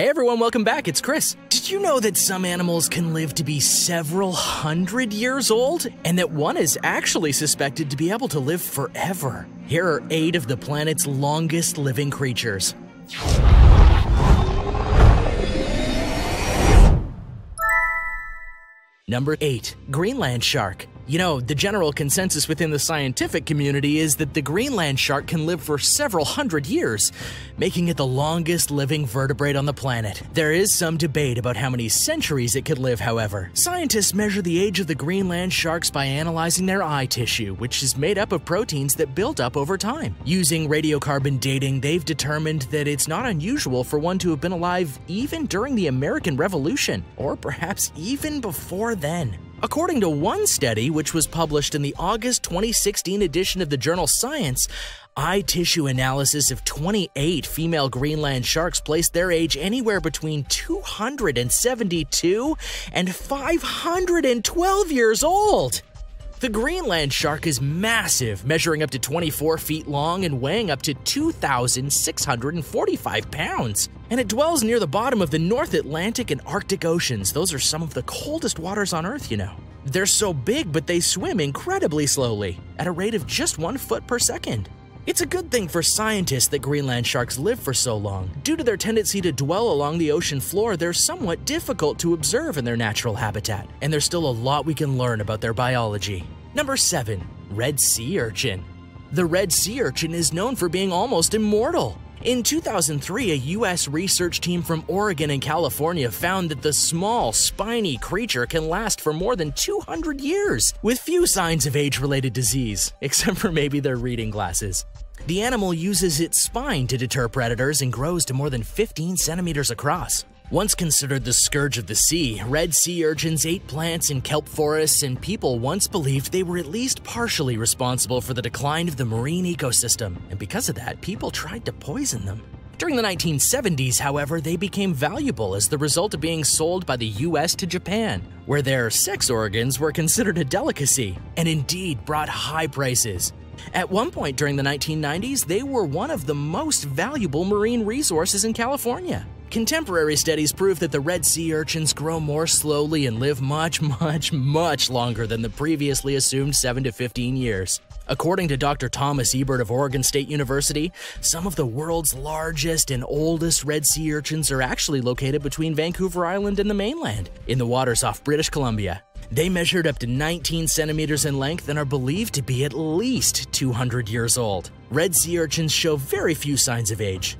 Hey everyone, welcome back. It's Chris. Did you know that some animals can live to be several hundred years old? And that one is actually suspected to be able to live forever? Here are eight of the planet's longest living creatures. Number 8. Greenland Shark. You know, the general consensus within the scientific community is that the Greenland shark can live for several hundred years, making it the longest living vertebrate on the planet. There is some debate about how many centuries it could live, however. Scientists measure the age of the Greenland sharks by analyzing their eye tissue, which is made up of proteins that build up over time. Using radiocarbon dating, they've determined that it's not unusual for one to have been alive even during the American Revolution, or perhaps even before then. According to one study, which was published in the August 2016 edition of the journal Science, eye tissue analysis of 28 female Greenland sharks placed their age anywhere between 272 and 512 years old. The Greenland shark is massive, measuring up to 24 feet long and weighing up to 2,645 pounds. And it dwells near the bottom of the North Atlantic and Arctic Oceans. Those are some of the coldest waters on Earth, you know. They're so big, but they swim incredibly slowly, at a rate of just one foot per second. It's a good thing for scientists that Greenland sharks live for so long. Due to their tendency to dwell along the ocean floor, they're somewhat difficult to observe in their natural habitat, and there's still a lot we can learn about their biology. Number 7. Red Sea Urchin The red sea urchin is known for being almost immortal. In 2003, a U.S. research team from Oregon and California found that the small, spiny creature can last for more than 200 years, with few signs of age related disease, except for maybe their reading glasses. The animal uses its spine to deter predators and grows to more than 15 centimeters across. Once considered the scourge of the sea, red sea urchins ate plants in kelp forests, and people once believed they were at least partially responsible for the decline of the marine ecosystem. And because of that, people tried to poison them. During the 1970s, however, they became valuable as the result of being sold by the US to Japan, where their sex organs were considered a delicacy and indeed brought high prices. At one point during the 1990s, they were one of the most valuable marine resources in California. Contemporary studies prove that the red sea urchins grow more slowly and live much, much, much longer than the previously assumed 7 to 15 years. According to Dr. Thomas Ebert of Oregon State University, some of the world's largest and oldest red sea urchins are actually located between Vancouver Island and the mainland, in the waters off British Columbia. They measured up to 19 centimeters in length and are believed to be at least 200 years old. Red sea urchins show very few signs of age.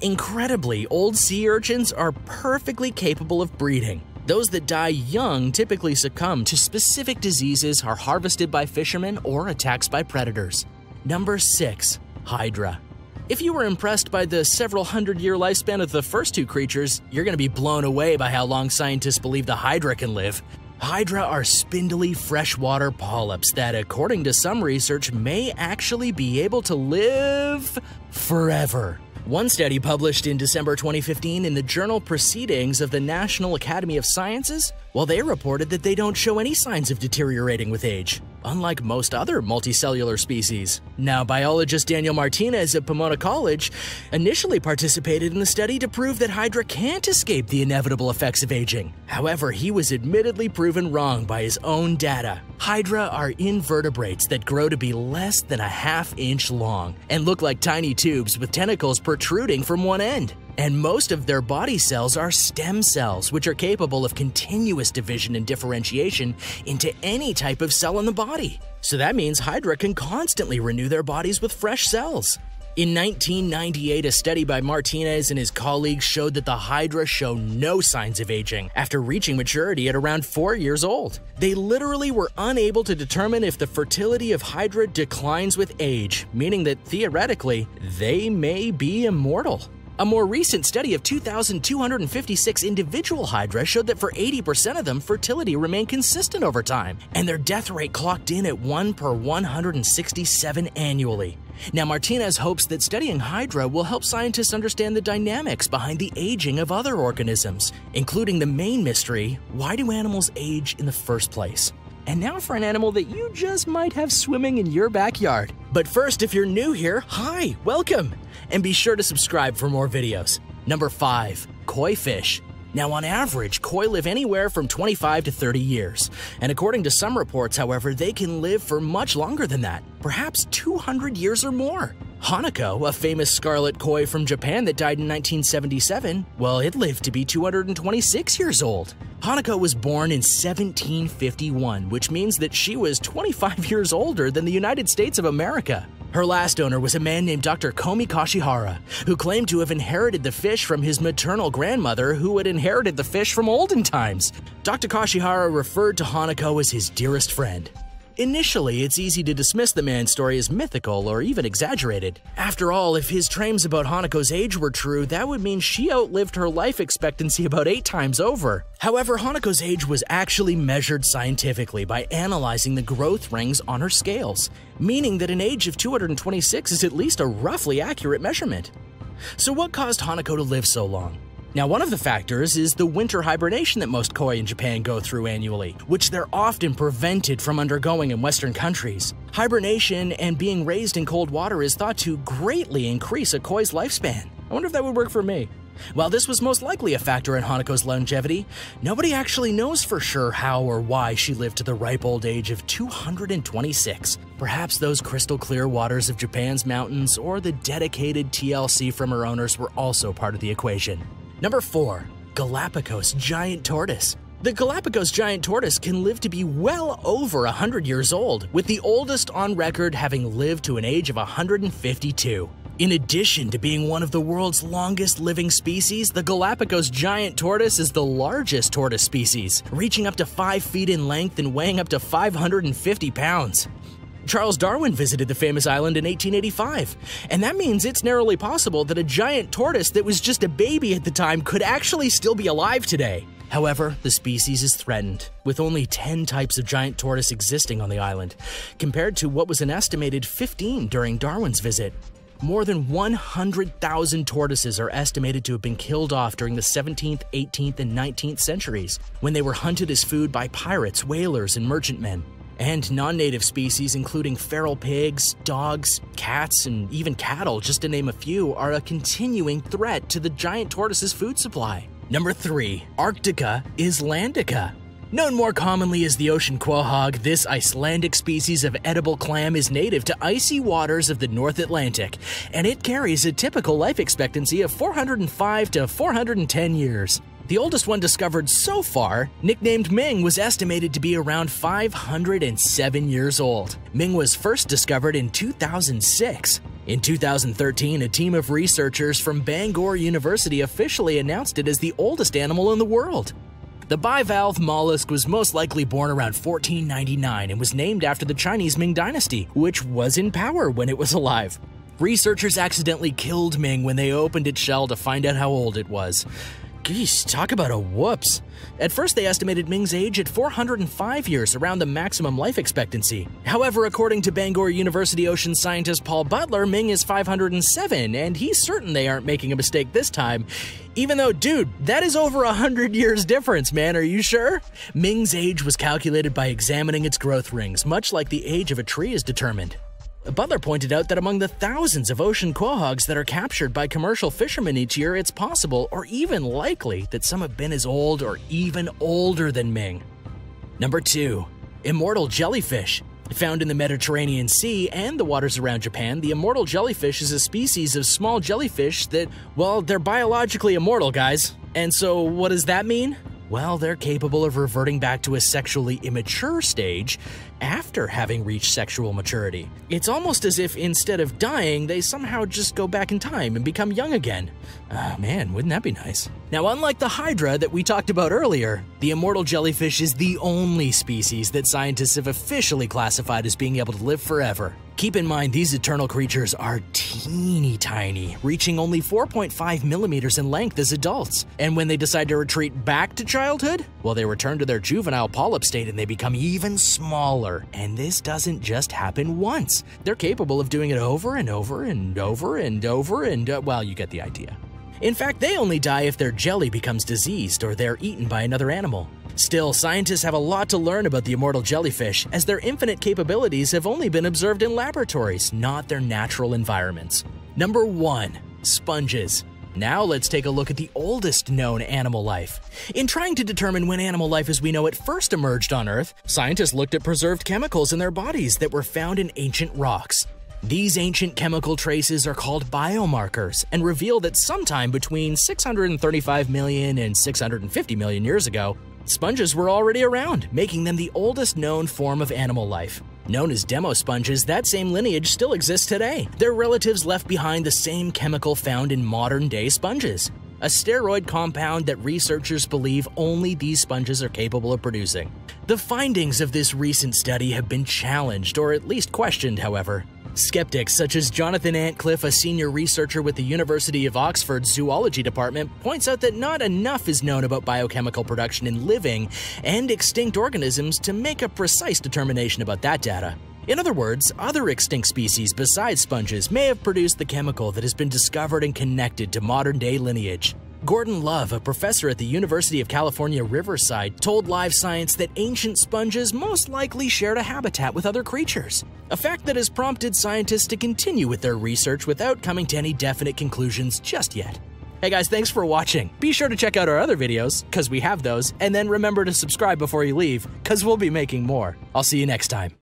Incredibly, old sea urchins are perfectly capable of breeding. Those that die young typically succumb to specific diseases, are harvested by fishermen, or attacks by predators. Number 6. Hydra. If you were impressed by the several hundred year lifespan of the first two creatures, you're going to be blown away by how long scientists believe the Hydra can live. Hydra are spindly freshwater polyps that, according to some research, may actually be able to live forever. One study published in December 2015 in the journal Proceedings of the National Academy of Sciences, well, they reported that they don't show any signs of deteriorating with age, unlike most other multicellular species. Now, biologist Daniel Martinez at Pomona College initially participated in the study to prove that Hydra can't escape the inevitable effects of aging. However, he was admittedly proven wrong by his own data. Hydra are invertebrates that grow to be less than a half inch long and look like tiny tubes with tentacles protruding from one end. And most of their body cells are stem cells, which are capable of continuous division and differentiation into any type of cell in the body. So that means Hydra can constantly renew their bodies with fresh cells. In 1998, a study by Martinez and his colleagues showed that the Hydra show no signs of aging after reaching maturity at around 4 years old. They literally were unable to determine if the fertility of Hydra declines with age, meaning that theoretically, they may be immortal. A more recent study of 2,256 individual Hydra showed that for 80% of them, fertility remained consistent over time, and their death rate clocked in at 1 per 167 annually. Now, Martinez hopes that studying Hydra will help scientists understand the dynamics behind the aging of other organisms, including the main mystery why do animals age in the first place? And now for an animal that you just might have swimming in your backyard. But first, if you're new here, hi, welcome! And be sure to subscribe for more videos. Number 5. Koi fish. Now, on average, koi live anywhere from 25 to 30 years. And according to some reports, however, they can live for much longer than that, perhaps 200 years or more. Hanako, a famous scarlet koi from Japan that died in 1977, well, it lived to be 226 years old. Hanako was born in 1751, which means that she was 25 years older than the United States of America. Her last owner was a man named Dr. Komi Kashihara, who claimed to have inherited the fish from his maternal grandmother, who had inherited the fish from olden times. Dr. Kashihara referred to Hanako as his dearest friend. Initially, it's easy to dismiss the man's story as mythical or even exaggerated. After all, if his claims about Hanako's age were true, that would mean she outlived her life expectancy about eight times over. However, Hanako's age was actually measured scientifically by analyzing the growth rings on her scales, meaning that an age of 226 is at least a roughly accurate measurement. So, what caused Hanako to live so long? Now, one of the factors is the winter hibernation that most koi in Japan go through annually, which they're often prevented from undergoing in Western countries. Hibernation and being raised in cold water is thought to greatly increase a koi's lifespan. I wonder if that would work for me. While this was most likely a factor in Hanako's longevity, nobody actually knows for sure how or why she lived to the ripe old age of 226. Perhaps those crystal clear waters of Japan's mountains or the dedicated TLC from her owners were also part of the equation. Number 4. Galapagos Giant Tortoise. The Galapagos giant tortoise can live to be well over 100 years old, with the oldest on record having lived to an age of 152. In addition to being one of the world's longest living species, the Galapagos giant tortoise is the largest tortoise species, reaching up to 5 feet in length and weighing up to 550 pounds. Charles Darwin visited the famous island in 1885, and that means it's narrowly possible that a giant tortoise that was just a baby at the time could actually still be alive today. However, the species is threatened, with only 10 types of giant tortoise existing on the island, compared to what was an estimated 15 during Darwin's visit. More than 100,000 tortoises are estimated to have been killed off during the 17th, 18th, and 19th centuries, when they were hunted as food by pirates, whalers, and merchantmen and non native species, including feral pigs, dogs, cats, and even cattle, just to name a few, are a continuing threat to the giant tortoise's food supply. Number 3. Arctica islandica. Known more commonly as the ocean quahog, this Icelandic species of edible clam is native to icy waters of the North Atlantic, and it carries a typical life expectancy of 405 to 410 years. The oldest one discovered so far, nicknamed Ming, was estimated to be around 507 years old. Ming was first discovered in 2006. In 2013, a team of researchers from Bangor University officially announced it as the oldest animal in the world. The bivalve mollusk was most likely born around 1499 and was named after the Chinese Ming Dynasty, which was in power when it was alive. Researchers accidentally killed Ming when they opened its shell to find out how old it was. Geez, talk about a whoops. At first, they estimated Ming's age at 405 years, around the maximum life expectancy. However, according to Bangor University ocean scientist Paul Butler, Ming is 507, and he's certain they aren't making a mistake this time. Even though, dude, that is over 100 years difference, man, are you sure? Ming's age was calculated by examining its growth rings, much like the age of a tree is determined. Butler pointed out that among the thousands of ocean quahogs that are captured by commercial fishermen each year, it's possible or even likely that some have been as old or even older than Ming. Number 2. Immortal jellyfish. Found in the Mediterranean Sea and the waters around Japan, the immortal jellyfish is a species of small jellyfish that, well, they're biologically immortal, guys. And so, what does that mean? Well, they're capable of reverting back to a sexually immature stage after having reached sexual maturity. It's almost as if instead of dying, they somehow just go back in time and become young again. Oh, man, wouldn't that be nice? Now, unlike the Hydra that we talked about earlier, the immortal jellyfish is the only species that scientists have officially classified as being able to live forever. Keep in mind, these eternal creatures are teeny tiny, reaching only 4.5 millimeters in length as adults. And when they decide to retreat back to childhood, well, they return to their juvenile polyp state and they become even smaller. And this doesn't just happen once. They're capable of doing it over and over and over and over and, uh, well, you get the idea. In fact, they only die if their jelly becomes diseased or they're eaten by another animal. Still, scientists have a lot to learn about the immortal jellyfish, as their infinite capabilities have only been observed in laboratories, not their natural environments. Number 1. Sponges. Now let's take a look at the oldest known animal life. In trying to determine when animal life as we know it first emerged on Earth, scientists looked at preserved chemicals in their bodies that were found in ancient rocks. These ancient chemical traces are called biomarkers and reveal that sometime between 635 million and 650 million years ago, sponges were already around, making them the oldest known form of animal life. Known as demosponges, that same lineage still exists today. Their relatives left behind the same chemical found in modern-day sponges, a steroid compound that researchers believe only these sponges are capable of producing. The findings of this recent study have been challenged or at least questioned, however. Skeptics such as Jonathan Antcliffe, a senior researcher with the University of Oxford's zoology department, points out that not enough is known about biochemical production in living and extinct organisms to make a precise determination about that data. In other words, other extinct species besides sponges may have produced the chemical that has been discovered and connected to modern day lineage. Gordon Love, a professor at the University of California, Riverside, told Live Science that ancient sponges most likely shared a habitat with other creatures, a fact that has prompted scientists to continue with their research without coming to any definite conclusions just yet. Hey guys, thanks for watching. Be sure to check out our other videos, because we have those, and then remember to subscribe before you leave, because we'll be making more. I'll see you next time.